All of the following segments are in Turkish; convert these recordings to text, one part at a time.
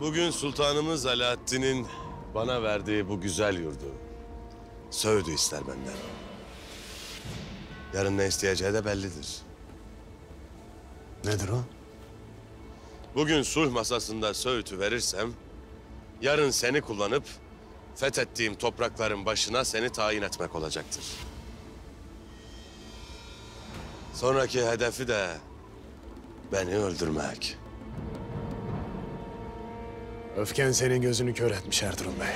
Bugün sultanımız Alaaddin'in bana verdiği bu güzel yurdu Söğüdü ister benden. Yarın ne isteyeceği de bellidir. Nedir o? Bugün sulh masasında Söğüt'ü verirsem, yarın seni kullanıp fethettiğim toprakların başına seni tayin etmek olacaktır. Sonraki hedefi de beni öldürmek. Öfken senin gözünü kör etmiş Ertuğrul Bey.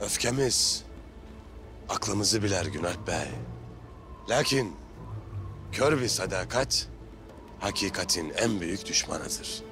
Öfkemiz aklımızı biler Günalp Bey. Lakin kör bir sadakat hakikatin en büyük düşmanıdır.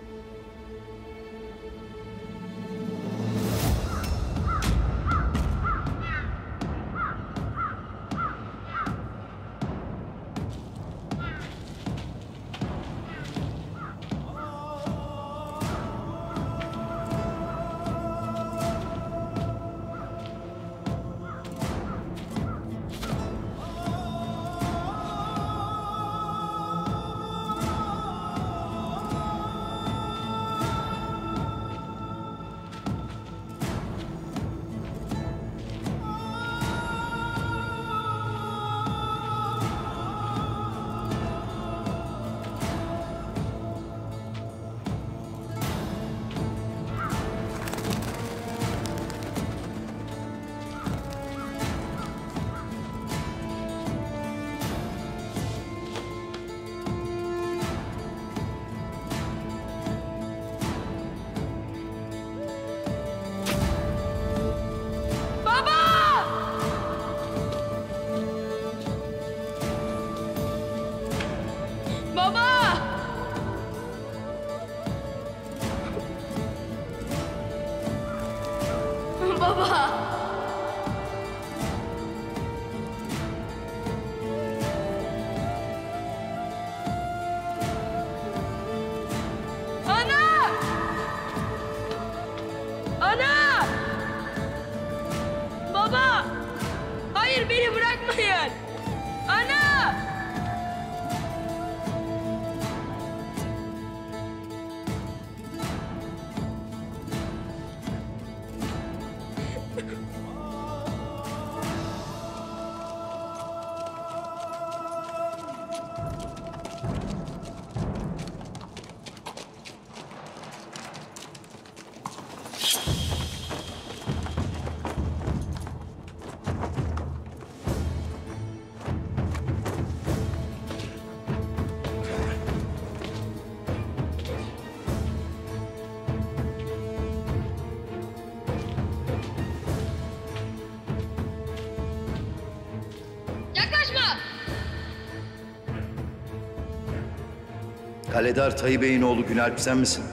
Kaledar Tayyip Bey'in oğlu Günalp sen misin?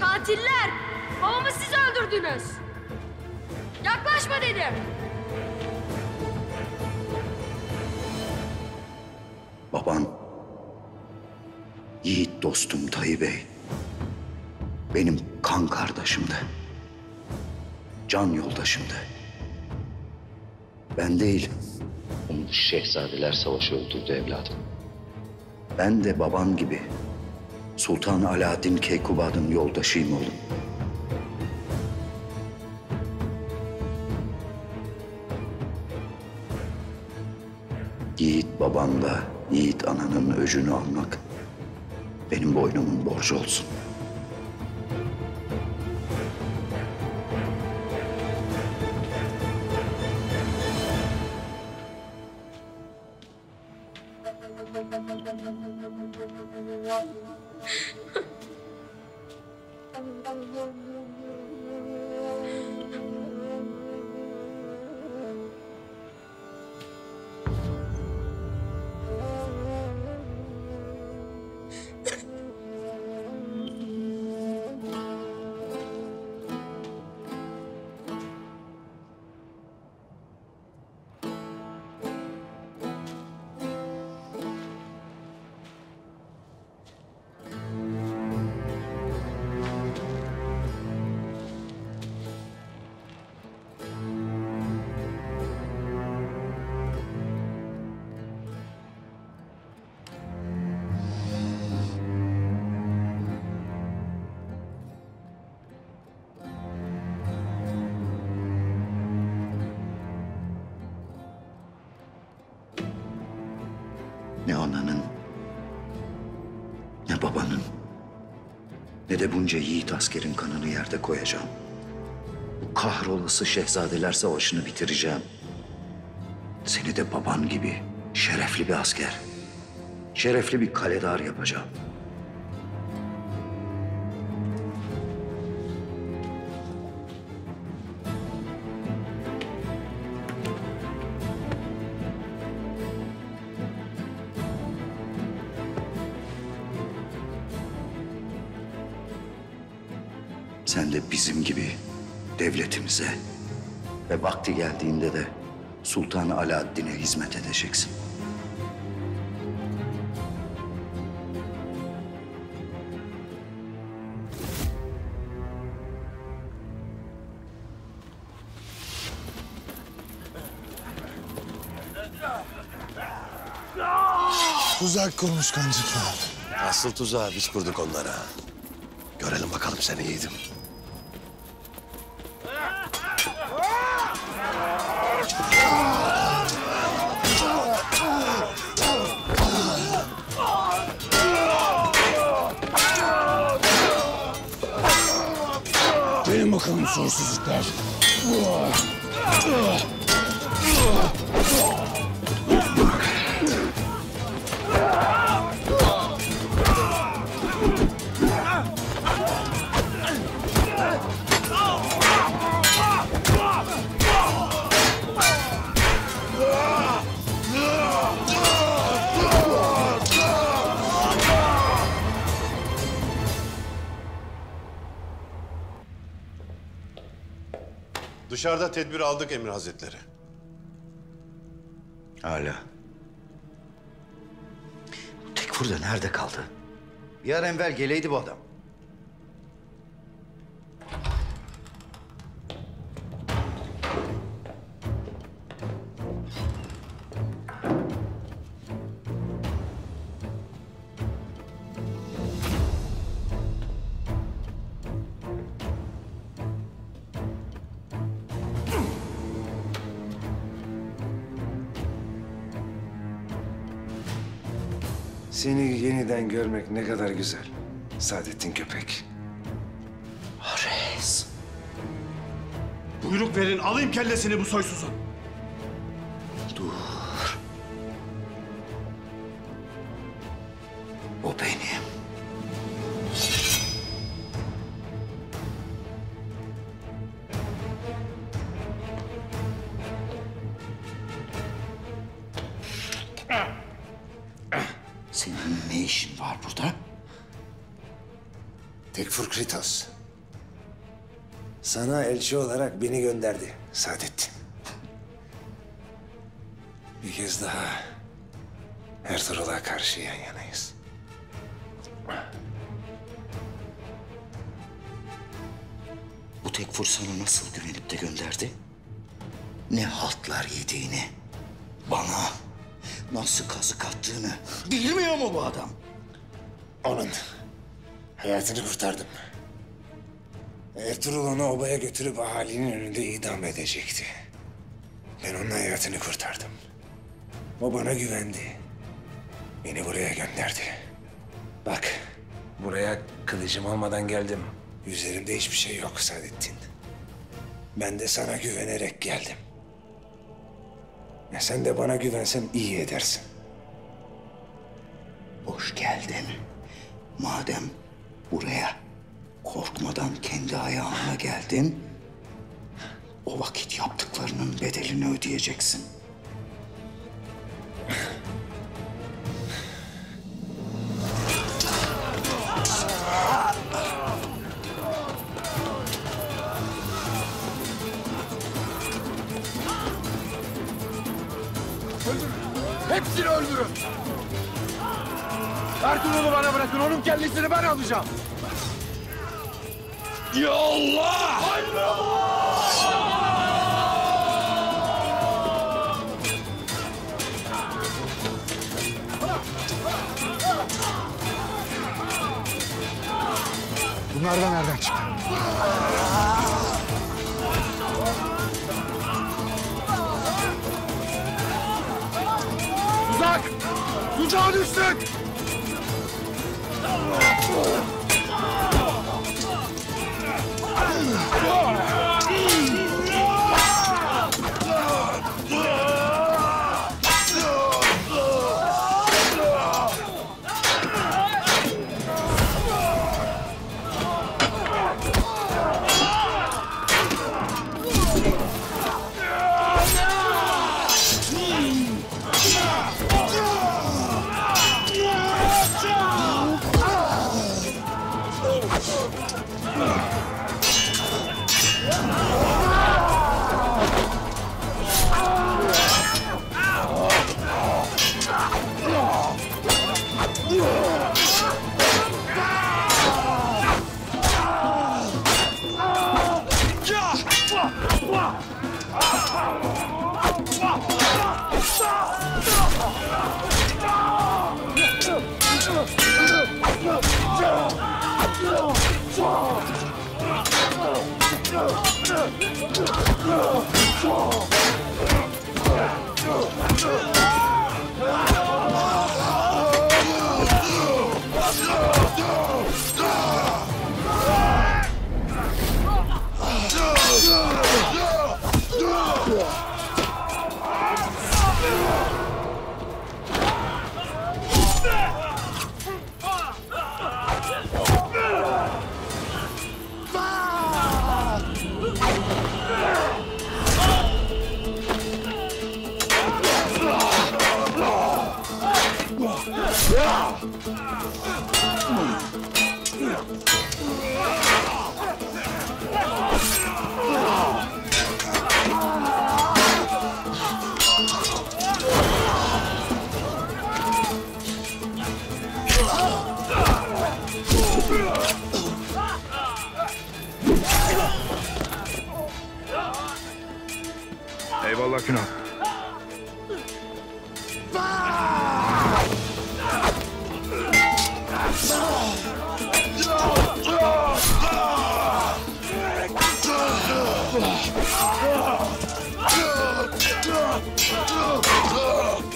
Katiller! Babamı siz öldürdünüz! Yaklaşma dedim! Baban. Yiğit dostum Tayyip Bey. Benim kan kardeşimdi. Can yoldaşımdı. Ben değil. Onu şehzadeler savaşı öldürdü evladım. Ben de baban gibi Sultan Alaaddin Keykubad'ın yoldaşıyım oğlum. Yiğit babanla Yiğit ananın öcünü almak benim boynumun borcu olsun. De bunca yiğit askerin kanını yerde koyacağım. Kahrolası şehzadeler savaşını bitireceğim. Seni de baban gibi şerefli bir asker, şerefli bir kaledar yapacağım. Sen de bizim gibi devletimize ve vakti geldiğinde de Sultan Alaaddin'e hizmet edeceksin. Tuzak kurmuş kancıklar. Asıl tuzağı biz kurduk onlara. Görelim bakalım seni yiğidim. Bakalım sorsuzluklar. Dışarıda tedbir aldık Emir Hazretleri. Hala. Tekfur da nerede kaldı? Bir ara evvel geleydi bu adam. Yeniden görmek ne kadar güzel. Saadettin Köpek. Reis. Buyruk verin alayım kellesini bu soysuzun. Elçi olarak beni gönderdi Saadettin. Bir kez daha Ertuğrul'a karşı yan yanayız. Bu tekfur sana nasıl güvenip de gönderdi? Ne haltlar yediğini, bana nasıl kazık attığını bilmiyor mu bu adam? Onun hayatını kurtardım. Ertuğrul onu obaya götürüp ahalinin önünde idam edecekti. Ben onun hayatını kurtardım. O bana güvendi. Beni buraya gönderdi. Bak, buraya kılıcım olmadan geldim. Üzerimde hiçbir şey yok Saadettin. Ben de sana güvenerek geldim. Ya sen de bana güvensen iyi edersin. Hoş geldin. Madem buraya korkmadan kendi ayağına geldin... ...o vakit yaptıklarının bedelini ödeyeceksin. Hepsini öldürün. Ertuğrul'u bana bırakın. Onun kellesini ben alacağım. Ya Allah! Bunlar da nereden çıktı? Tuzak! Tuzağa düştük! Ugh!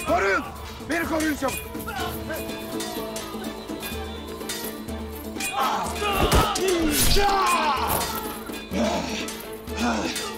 Koruyun! Beni koruyun çabuk. Saldırın!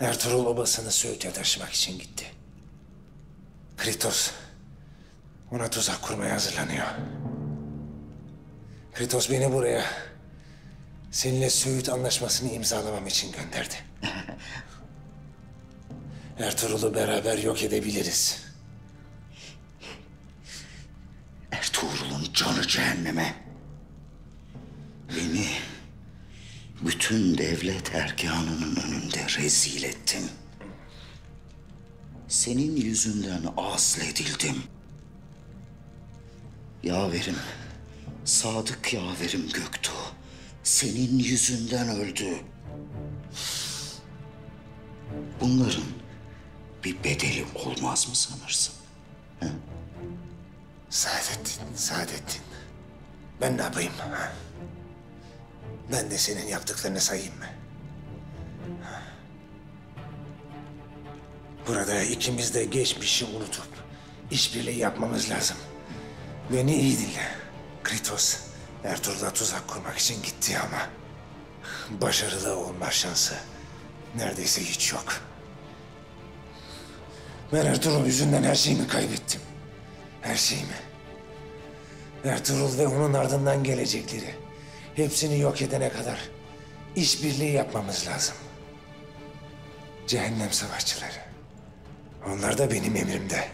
Ertuğrul obasını Söğüt'e taşımak için gitti. Kritos ona tuzak kurmaya hazırlanıyor. Kritos beni buraya seninle Söğüt anlaşmasını imzalamam için gönderdi. Ertuğrul'u beraber yok edebiliriz. Ertuğrul'un canı cehenneme. Beni bütün devlet erkanının önünde rezil ettin. Senin yüzünden asledildim. Yaverim, sadık yaverim Göktuğ. Senin yüzünden öldü. Bunların bir bedeli olmaz mı sanırsın? Saadettin, Saadettin. Ben ne yapayım? ha? Ben de senin yaptıklarını sayayım mı? Burada ikimiz de geçmişi unutup işbirliği yapmamız lazım. Beni iyi dinle. Kritos Ertuğrul'a tuzak kurmak için gitti ama başarılı olma şansı neredeyse hiç yok. Ben Ertuğrul yüzünden her şeyimi kaybettim. Her şeyimi. Ertuğrul ve onun ardından gelecekleri. Hepsini yok edene kadar işbirliği yapmamız lazım. Cehennem savaşçıları. Onlar da benim emrimde.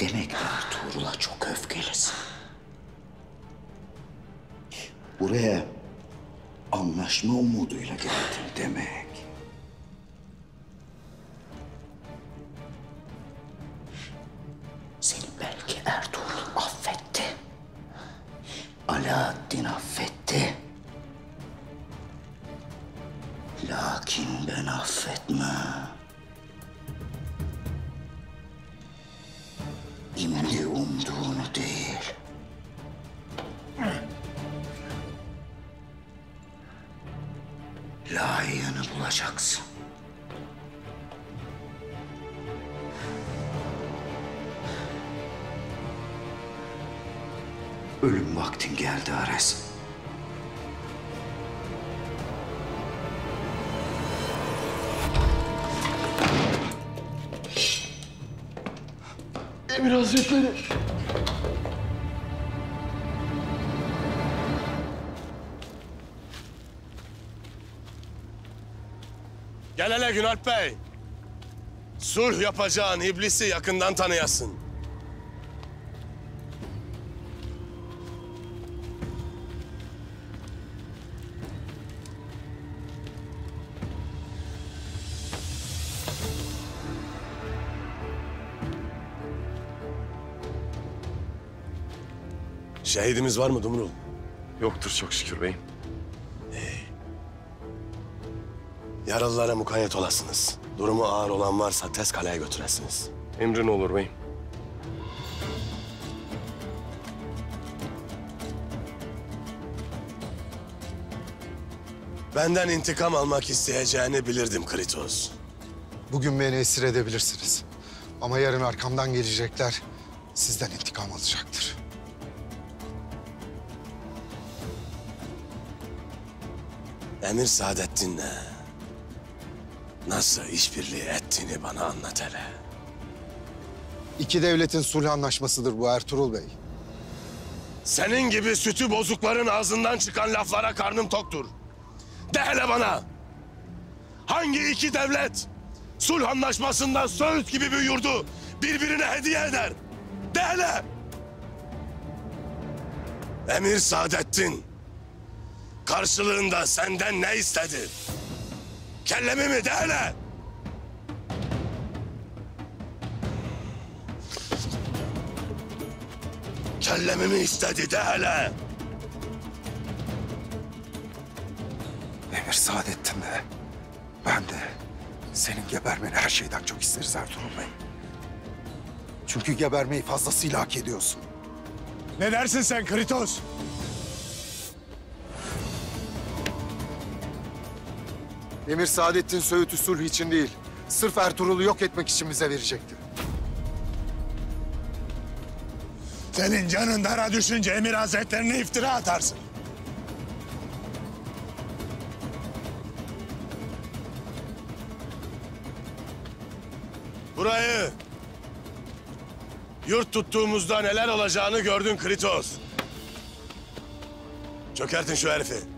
Demek Ertuğrul'a çok öfkelisin. Buraya anlaşma umuduyla geldin demek. Emir Hazretleri. Gel hele Günalp Bey. Sulh yapacağın iblisi yakından tanıyasın. Şehidimiz var mı Dumrul? Yoktur çok şükür beyim. Yaralılara mukayyet olasınız. Durumu ağır olan varsa tez kaleye götüresiniz. Emrin olur beyim. Benden intikam almak isteyeceğini bilirdim Kritos. Bugün beni esir edebilirsiniz. Ama yarın arkamdan gelecekler. Sizden intikam alacaktır. Emir Saadettin'le nasıl işbirliği ettiğini bana anlat hele. İki devletin sulh anlaşmasıdır bu Ertuğrul Bey. Senin gibi sütü bozukların ağzından çıkan laflara karnım toktur. De hele bana. Hangi iki devlet sulh anlaşmasında Söğüt gibi bir yurdu birbirine hediye eder? De hele. Emir Saadettin karşılığında senden ne istedi? Kellemi mi de hele? Kellemi mi istedi de hele? Emir Saadettin de ben de senin gebermeni her şeyden çok isteriz Ertuğrul Bey. Çünkü gebermeyi fazlasıyla hak ediyorsun. Ne dersin sen Kritos? Emir Saadettin Söğüt'ü sulh için değil, sırf Ertuğrul'u yok etmek için bize verecekti. Senin canın dara düşünce Emir Hazretlerine iftira atarsın. Burayı yurt tuttuğumuzda neler olacağını gördün Kritos. Çökertin şu herifi.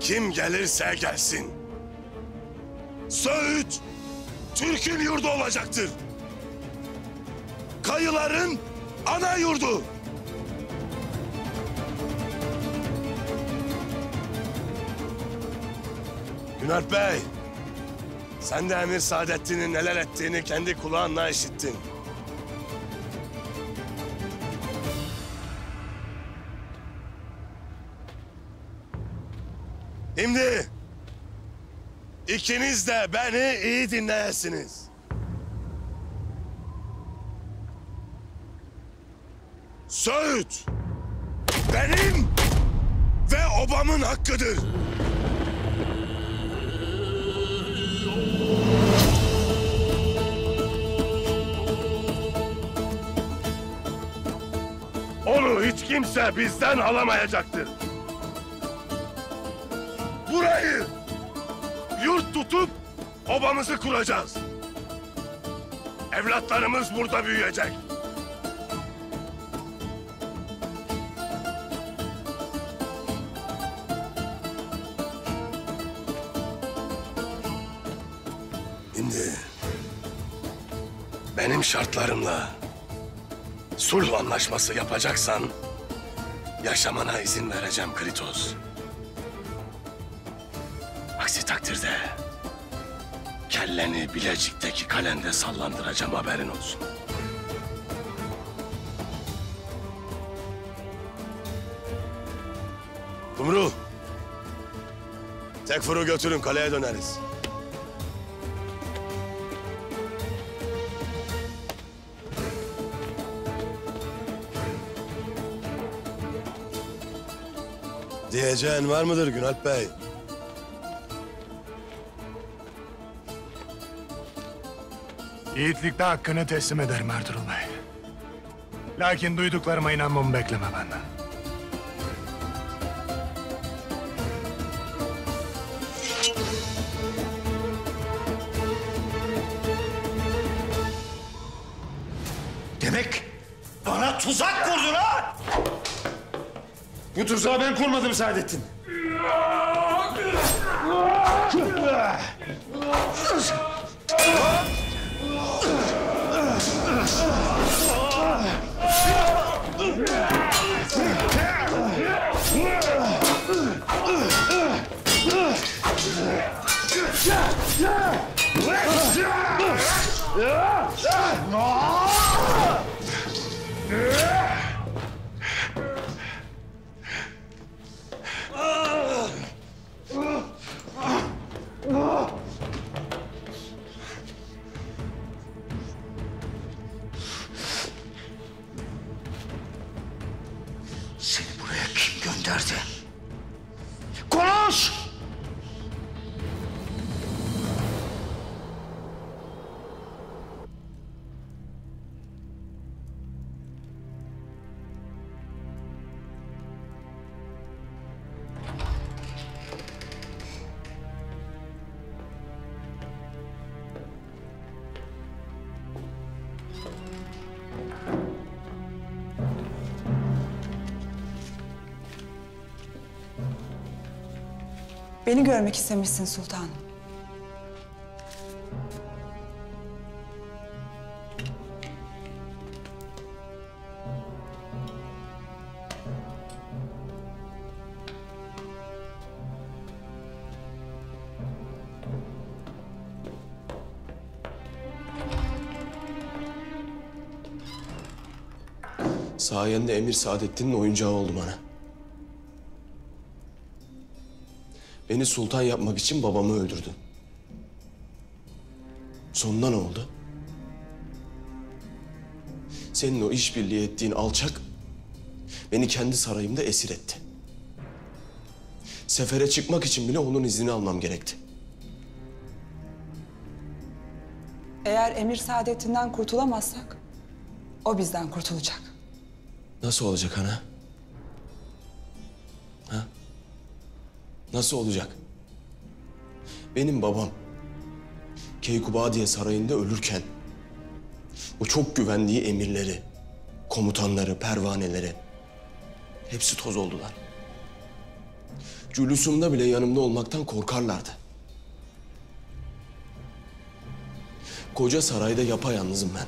Kim gelirse gelsin. Söğüt Türk'ün yurdu olacaktır. Kayıların ana yurdu. Günalp Bey, sen de Emir Saadettin'in neler ettiğini kendi kulağınla işittin. İkiniz de beni iyi dinleyesiniz. Söğüt benim ve obamın hakkıdır. Onu hiç kimse bizden alamayacaktır. Burayı obamızı kuracağız. Evlatlarımız burada büyüyecek. Şimdi benim şartlarımla sulh anlaşması yapacaksan yaşamana izin vereceğim Kritos. Aksi takdirde kelleni Bilecik'teki kalende sallandıracağım haberin olsun. Kumru. Tekfur'u götürün kaleye döneriz. Diyeceğin var mıdır Günalp Bey? Yiğitlikte hakkını teslim ederim Ertuğrul Bey. Lakin duyduklarıma inanmamı bekleme benden. Demek bana tuzak kurdun ha? Bu tuzağı ben kurmadım Saadettin. Seni görmek istemişsin sultanım. Sayende Emir Saadettin'in oyuncağı oldu bana. Beni sultan yapmak için babamı öldürdün. Sonunda ne oldu? Senin o işbirliği ettiğin alçak beni kendi sarayımda esir etti. Sefere çıkmak için bile onun iznini almam gerekti. Eğer Emir Saadettin'den kurtulamazsak o bizden kurtulacak. Nasıl olacak ana? Nasıl olacak? Benim babam Keykubadiye Sarayı'nda ölürken o çok güvendiği emirleri, komutanları, pervaneleri hepsi toz oldular. Cülusumda bile yanımda olmaktan korkarlardı. Koca sarayda yapayalnızım ben.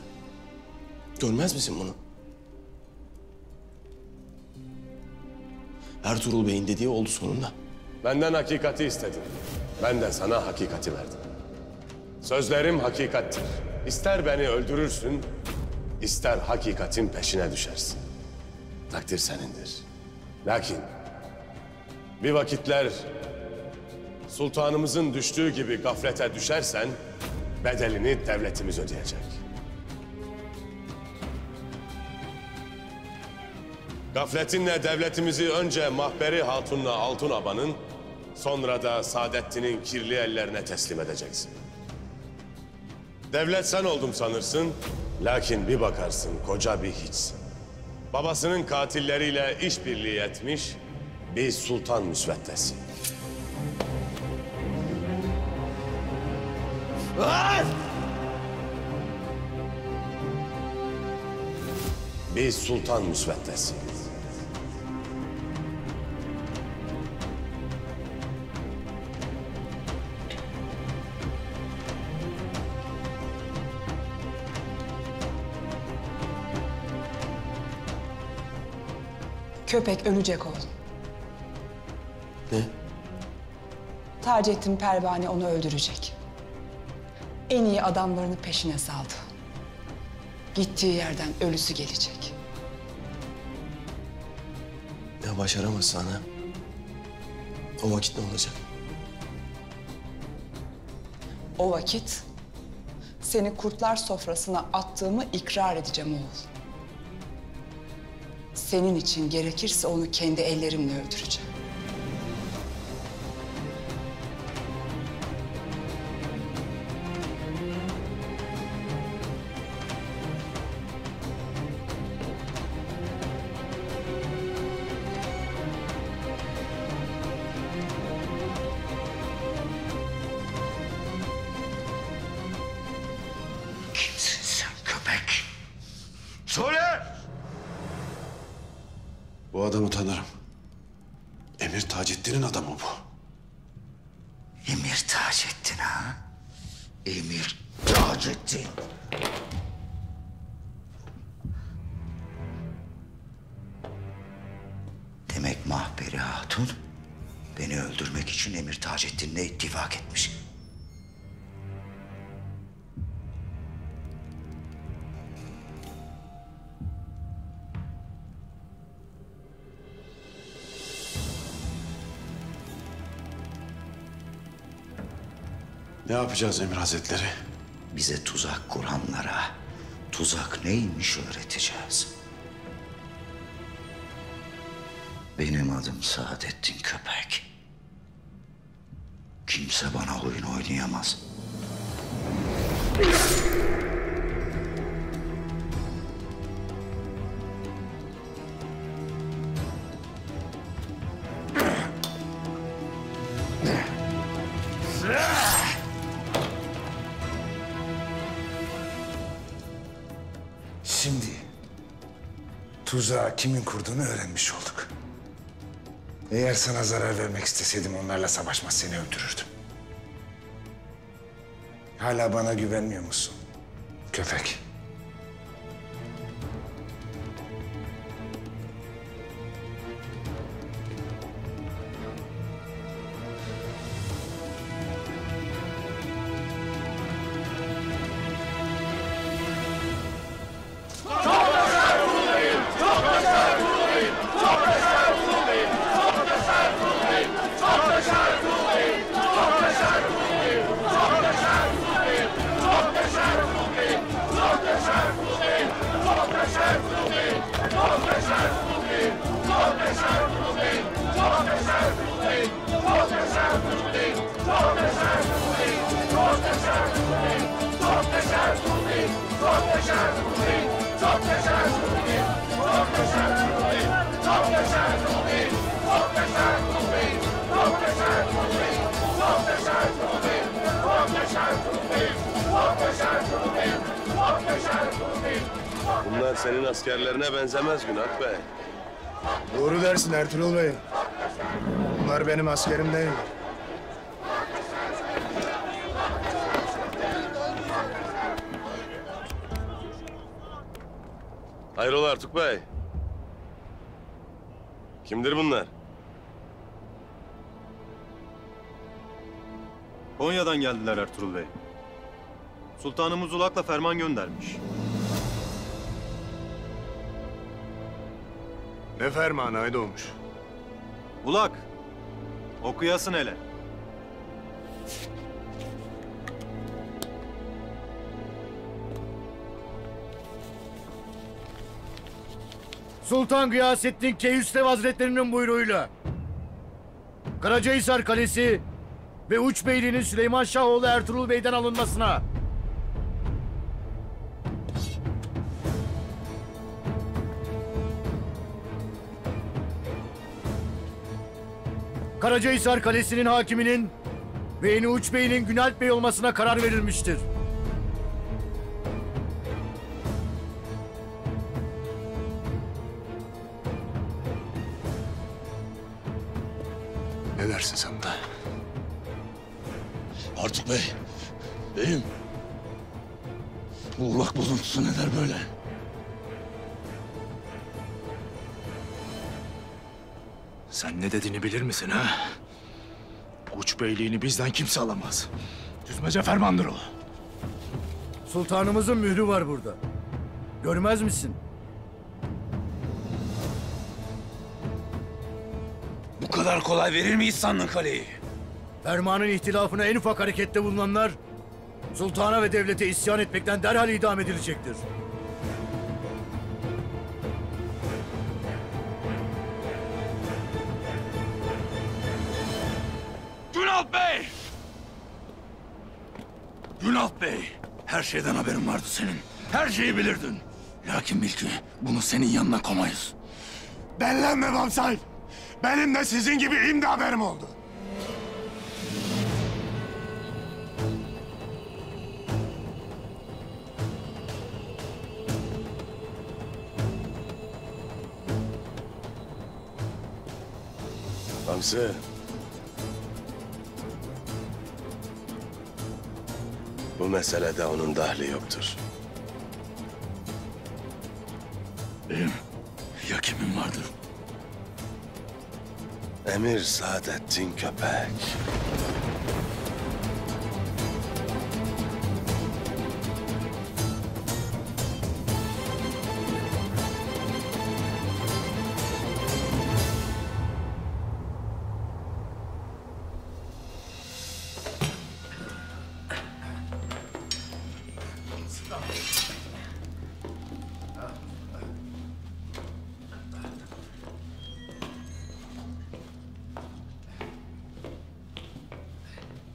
Görmez misin bunu? Ertuğrul Bey'in dediği oldu sonunda. Benden hakikati istedin. Ben de sana hakikati verdim. Sözlerim hakikattir. İster beni öldürürsün, ister hakikatin peşine düşersin. Takdir senindir. Lakin bir vakitler sultanımızın düştüğü gibi gaflete düşersen bedelini devletimiz ödeyecek. Gafletinle devletimizi önce Mahberi Hatun'la Altun Aba'nın sonra da Saadettin'in kirli ellerine teslim edeceksin. Devlet sen oldum sanırsın, lakin bir bakarsın koca bir hiçsin. Babasının katilleriyle işbirliği etmiş bir sultan müsveddesi. Bir sultan müsveddesi. Köpek ölecek oğlum. Ne? Taceddin Pervane onu öldürecek. En iyi adamlarını peşine saldı. Gittiği yerden ölüsü gelecek. Ya başaramazsa ana? O vakit ne olacak? O vakit seni kurtlar sofrasına attığımı ikrar edeceğim oğul. Senin için gerekirse onu kendi ellerimle öldüreceğim. Ne yapacağız Emir Hazretleri? Bize tuzak kuranlara tuzak neymiş öğreteceğiz. Benim adım Saadettin Köpek. Kimse bana oyun oynayamaz. Tuzağı kimin kurduğunu öğrenmiş olduk. Eğer sana zarar vermek isteseydim onlarla savaşmaz seni öldürürdüm. Hala bana güvenmiyor musun? Köpek. Bunlar senin askerlerine benzemez Günah Bey. Doğru dersin Ertuğrul Bey. Bunlar benim askerim değil. Hayrola Artuk Bey? Kimdir bunlar? Konya'dan geldiler Ertuğrul Bey. Sultanımız Ulak'la ferman göndermiş. Ne fermanı Aydoğmuş? Ulak, okuyasın hele. Sultan Gıyasettin Keyüstev Hazretlerinin buyruğuyla Karacahisar Kalesi ve Uç Beyliği'nin Süleyman Şahoğlu Ertuğrul Bey'den alınmasına Karacahisar Kalesi'nin hakiminin ve Yeni Uç Bey'in Günalp Bey olmasına karar verilmiştir. Ne dersin sen de? Artuk Bey, beyim. Bu ulak bozuntusu neler böyle? Ne dediğini bilir misin ha? Uç beyliğini bizden kimse alamaz. Düzmece fermandır o. Sultanımızın mührü var burada. Görmez misin? Bu kadar kolay verir miyiz sandın kaleyi? Fermanın ihtilafına en ufak harekette bulunanlar... ...sultana ve devlete isyan etmekten derhal idam edilecektir. Günalp Bey! Günalp Bey, her şeyden haberin vardı senin. Her şeyi bilirdin. Lakin bil ki bunu senin yanına komayız. Bellenme Bamsal. Benim de sizin gibi imdi haberim oldu. Hamsi. Bu meselede onun dahli yoktur. Ya kimin vardır? Emir Saadettin Köpek.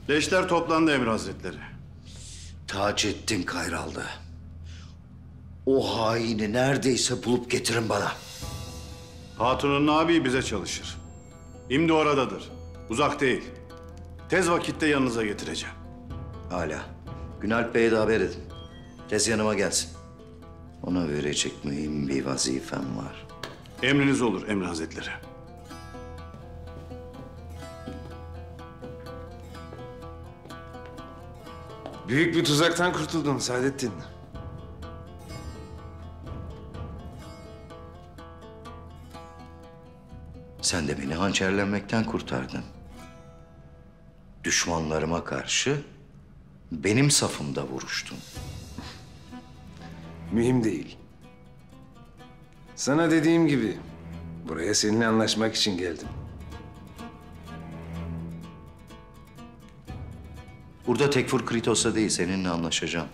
Leşler toplandı Emir Hazretleri. Taceddin Kayraldı. O haini neredeyse bulup getirin bana. Hatun'un abi bize çalışır. Şimdi oradadır. Uzak değil. Tez vakitte yanınıza getireceğim. Hala. Günalp Bey'e de haber edin. Tez yanıma gelsin. Ona verecek mühim bir vazifem var. Emriniz olur Emir Hazretleri. Büyük bir tuzaktan kurtuldun Saadettin. Sen de beni hançerlenmekten kurtardın. Düşmanlarıma karşı benim safımda vuruştun. Mühim değil. Sana dediğim gibi buraya seninle anlaşmak için geldim. Burada Tekfur Kritos'la değil seninle anlaşacağım.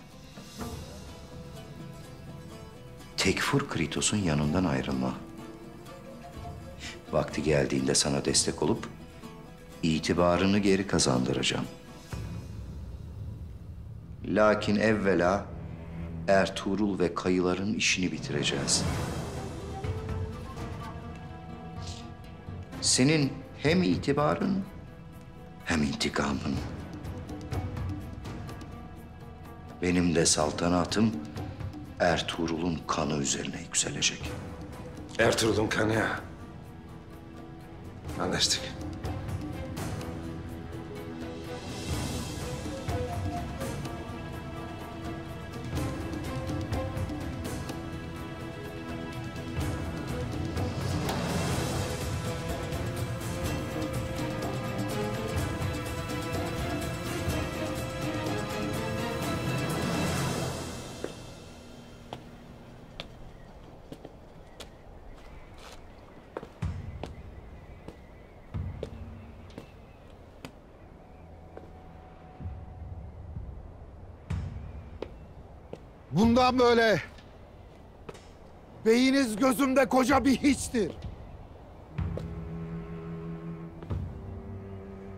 Tekfur Kritos'un yanından ayrılma. Vakti geldiğinde sana destek olup itibarını geri kazandıracağım. Lakin evvela Ertuğrul ve kayıların işini bitireceğiz. Senin hem itibarın hem intikamın. Benim de saltanatım Ertuğrul'un kanı üzerine yükselecek. Ertuğrul'un kanı ya. Anlaştık. Bundan böyle Beyiniz gözümde koca bir hiçtir.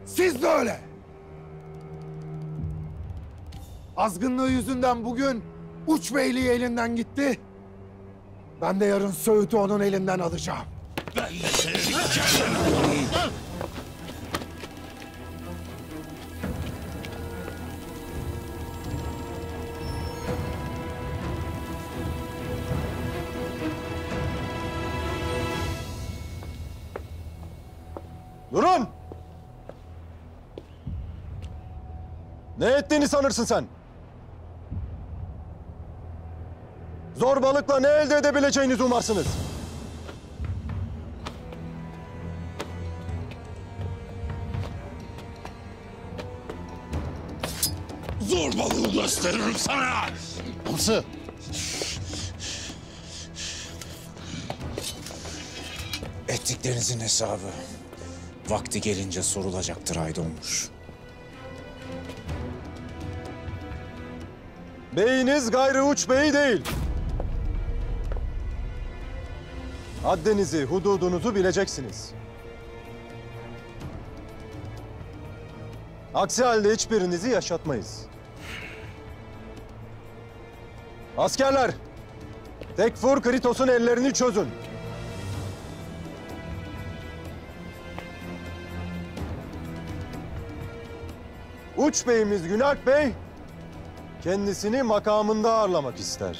Siz de öyle. Azgınlığı yüzünden bugün Uç Beyliği elinden gitti. Ben de yarın Söğüt'ü onun elinden alacağım. Ben de seni Durun! Ne ettiğini sanırsın sen? Zorbalıkla ne elde edebileceğinizi umarsınız? zorbalığı gösteririm sana. Hamsı! Ettiklerinizin hesabı vakti gelince sorulacaktır Aydonmuş. Beyiniz gayrı uç bey değil. Haddinizi, hududunuzu bileceksiniz. Aksi halde hiçbirinizi yaşatmayız. Askerler, Tekfur Kritos'un ellerini çözün. Uç beyimiz Günalp Bey kendisini makamında ağırlamak ister.